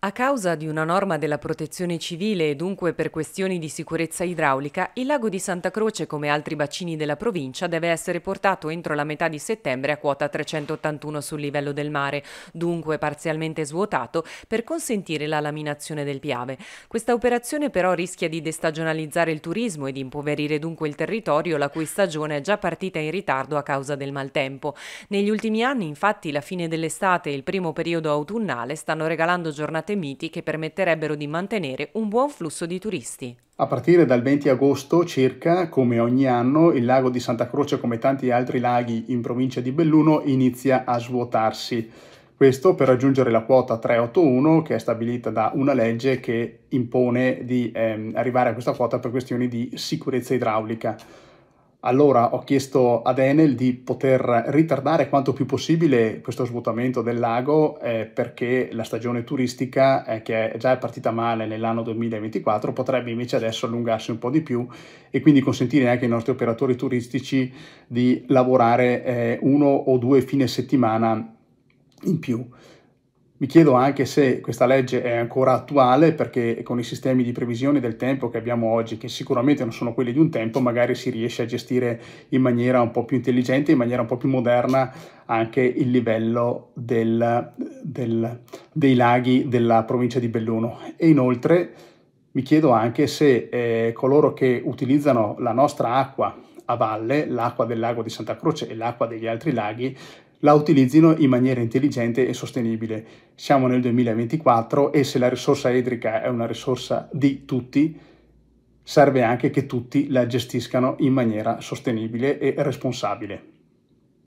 A causa di una norma della protezione civile e dunque per questioni di sicurezza idraulica, il lago di Santa Croce, come altri bacini della provincia, deve essere portato entro la metà di settembre a quota 381 sul livello del mare, dunque parzialmente svuotato, per consentire la laminazione del Piave. Questa operazione però rischia di destagionalizzare il turismo e di impoverire dunque il territorio, la cui stagione è già partita in ritardo a causa del maltempo. Negli ultimi anni, infatti, la fine dell'estate e il primo periodo autunnale stanno regalando giornate giornate miti che permetterebbero di mantenere un buon flusso di turisti. A partire dal 20 agosto circa, come ogni anno, il lago di Santa Croce, come tanti altri laghi in provincia di Belluno, inizia a svuotarsi. Questo per raggiungere la quota 381 che è stabilita da una legge che impone di ehm, arrivare a questa quota per questioni di sicurezza idraulica. Allora ho chiesto ad Enel di poter ritardare quanto più possibile questo svuotamento del lago eh, perché la stagione turistica, eh, che è già partita male nell'anno 2024, potrebbe invece adesso allungarsi un po' di più e quindi consentire anche ai nostri operatori turistici di lavorare eh, uno o due fine settimana in più. Mi chiedo anche se questa legge è ancora attuale perché con i sistemi di previsione del tempo che abbiamo oggi, che sicuramente non sono quelli di un tempo, magari si riesce a gestire in maniera un po' più intelligente, in maniera un po' più moderna anche il livello del, del, dei laghi della provincia di Belluno. E inoltre mi chiedo anche se eh, coloro che utilizzano la nostra acqua a valle, l'acqua del lago di Santa Croce e l'acqua degli altri laghi, la utilizzino in maniera intelligente e sostenibile. Siamo nel 2024 e se la risorsa idrica è una risorsa di tutti, serve anche che tutti la gestiscano in maniera sostenibile e responsabile.